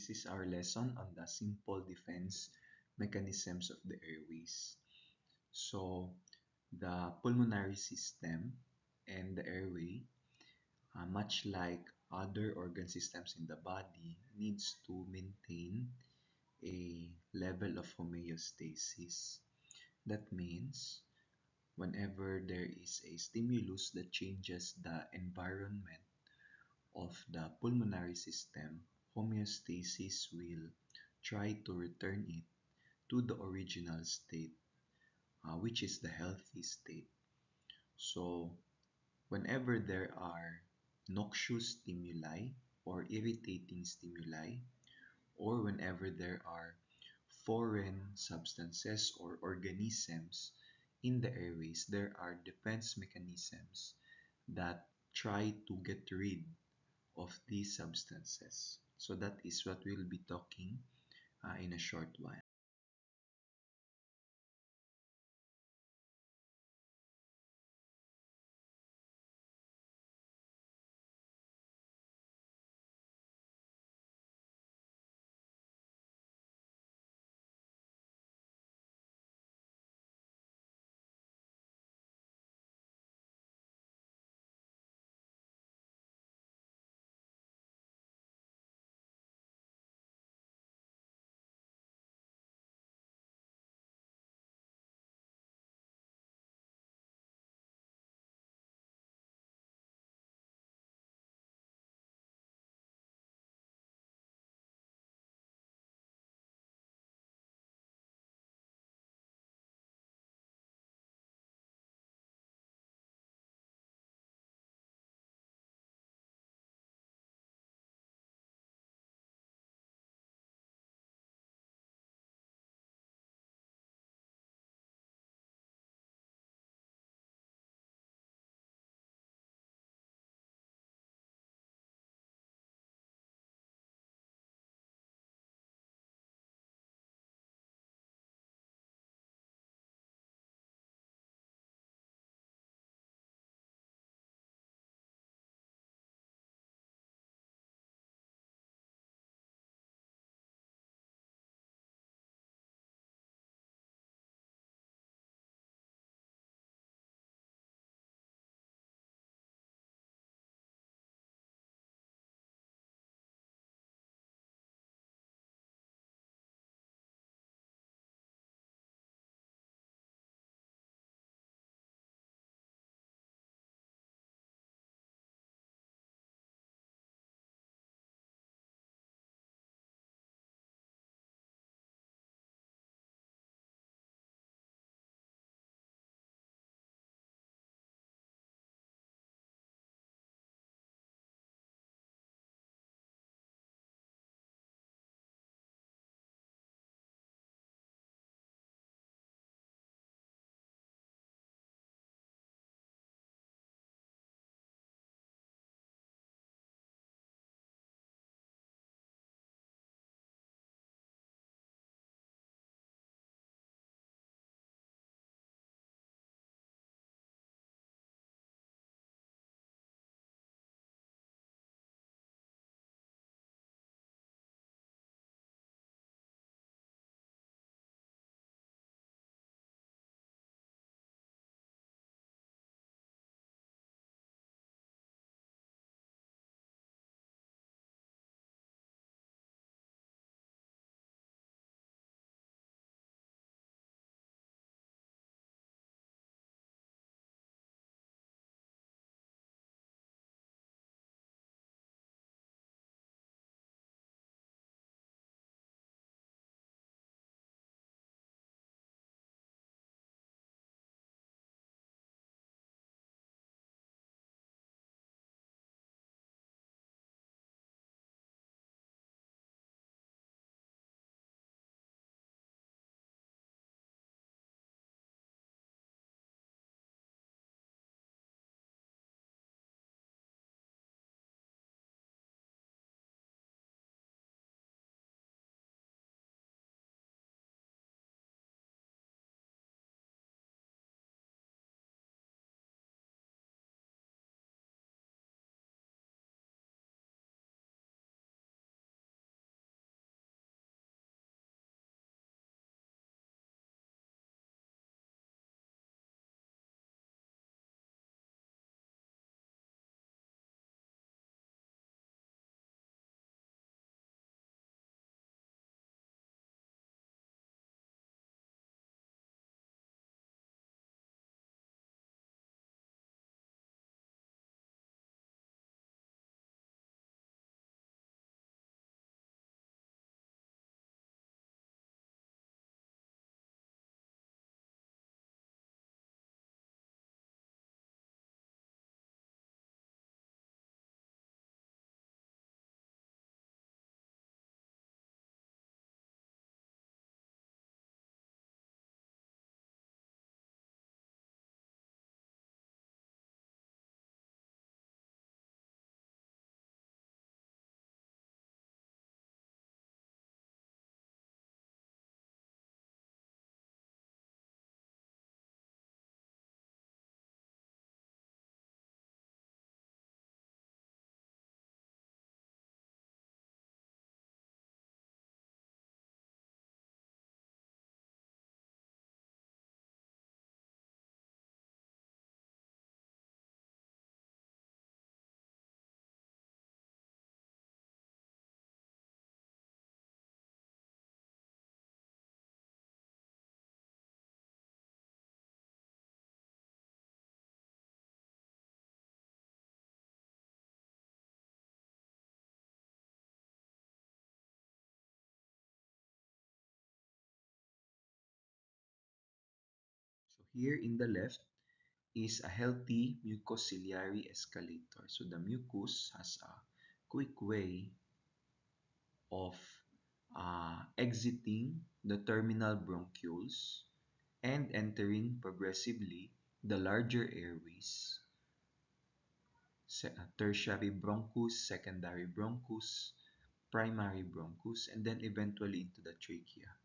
This is our lesson on the simple defense mechanisms of the airways. So, the pulmonary system and the airway, uh, much like other organ systems in the body, needs to maintain a level of homeostasis. That means whenever there is a stimulus that changes the environment of the pulmonary system, homeostasis will try to return it to the original state, uh, which is the healthy state. So, whenever there are noxious stimuli or irritating stimuli, or whenever there are foreign substances or organisms in the airways, there are defense mechanisms that try to get rid of these substances. So that is what we'll be talking uh, in a short while. Here in the left is a healthy mucociliary escalator. So the mucus has a quick way of uh, exiting the terminal bronchioles and entering progressively the larger airways, uh, tertiary bronchus, secondary bronchus, primary bronchus, and then eventually into the trachea.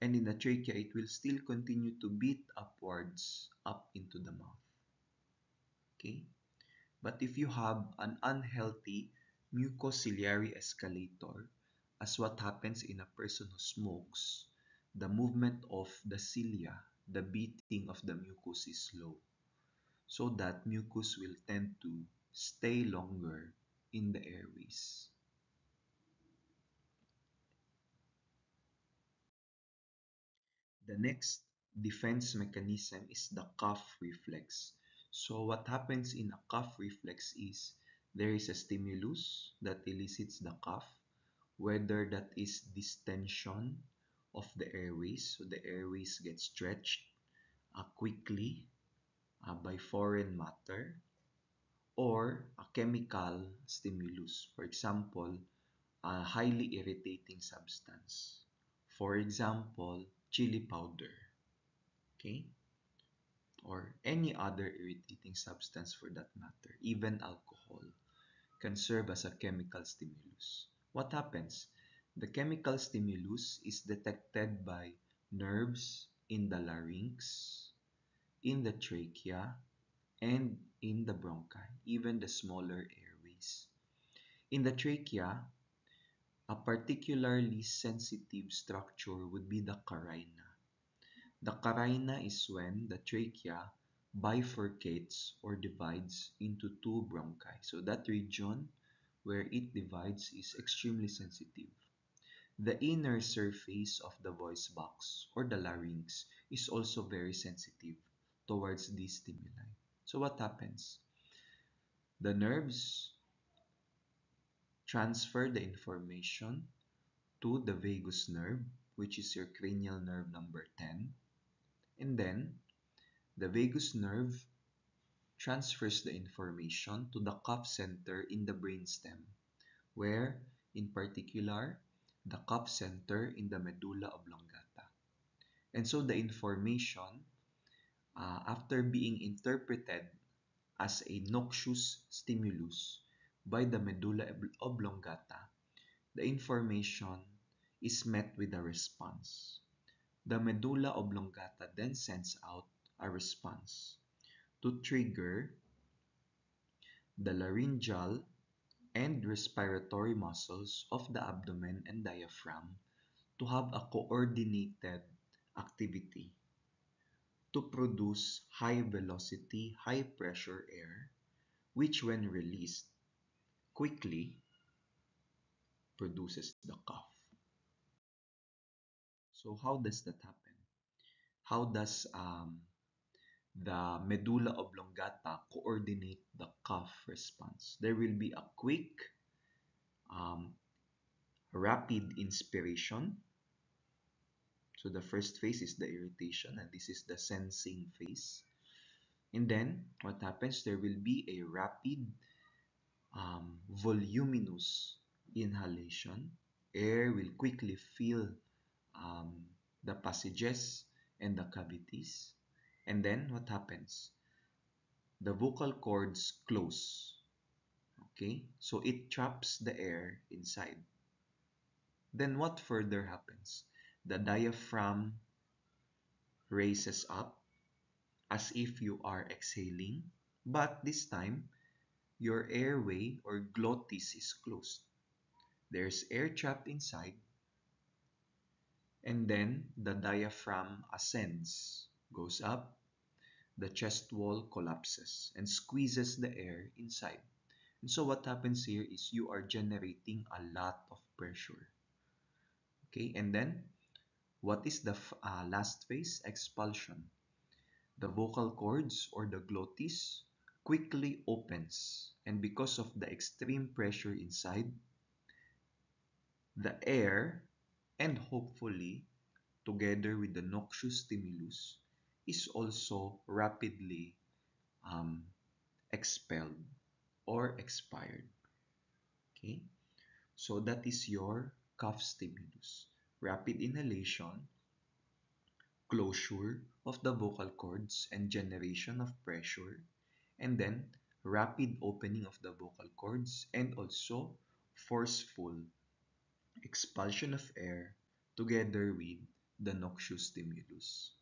And in the trachea, it will still continue to beat upwards up into the mouth. Okay? But if you have an unhealthy mucociliary escalator, as what happens in a person who smokes, the movement of the cilia, the beating of the mucus is slow. So that mucus will tend to stay longer in the airways. The next defense mechanism is the cough reflex. So what happens in a cough reflex is there is a stimulus that elicits the cough, whether that is distension of the airways, so the airways get stretched uh, quickly uh, by foreign matter, or a chemical stimulus, for example, a highly irritating substance. For example, chili powder, okay? Or any other irritating substance for that matter, even alcohol, can serve as a chemical stimulus. What happens? The chemical stimulus is detected by nerves in the larynx, in the trachea, and in the bronchi, even the smaller airways. In the trachea, a particularly sensitive structure would be the carina. The carina is when the trachea bifurcates or divides into two bronchi. So that region where it divides is extremely sensitive. The inner surface of the voice box or the larynx is also very sensitive towards these stimuli. So what happens? The nerves transfer the information to the vagus nerve, which is your cranial nerve number 10. And then the vagus nerve transfers the information to the cough center in the brainstem, where in particular the cough center in the medulla oblongata. And so the information, uh, after being interpreted as a noxious stimulus, by the medulla oblongata, the information is met with a response. The medulla oblongata then sends out a response to trigger the laryngeal and respiratory muscles of the abdomen and diaphragm to have a coordinated activity to produce high velocity, high pressure air, which when released quickly produces the cough. So how does that happen? How does um, the medulla oblongata coordinate the cough response? There will be a quick, um, rapid inspiration. So the first phase is the irritation and this is the sensing phase. And then what happens? There will be a rapid um, voluminous inhalation, air will quickly fill um, the passages and the cavities. And then what happens? The vocal cords close. Okay, so it traps the air inside. Then what further happens? The diaphragm raises up as if you are exhaling, but this time your airway or glottis is closed. There's air trapped inside, and then the diaphragm ascends, goes up, the chest wall collapses and squeezes the air inside. And so what happens here is you are generating a lot of pressure. Okay, and then what is the uh, last phase? Expulsion. The vocal cords or the glottis quickly opens and because of the extreme pressure inside, the air and hopefully together with the noxious stimulus is also rapidly um, expelled or expired. Okay, so that is your cough stimulus. Rapid inhalation, closure of the vocal cords and generation of pressure, and then rapid opening of the vocal cords and also forceful expulsion of air together with the noxious stimulus.